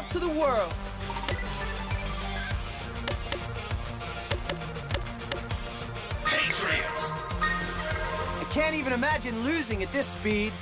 myself to the world. Patriots! I can't even imagine losing at this speed.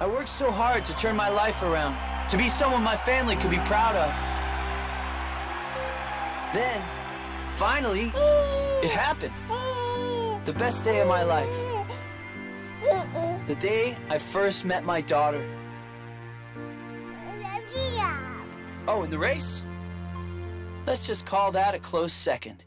I worked so hard to turn my life around, to be someone my family could be proud of. Then, finally, it happened. The best day of my life. The day I first met my daughter. Oh, in the race? Let's just call that a close second.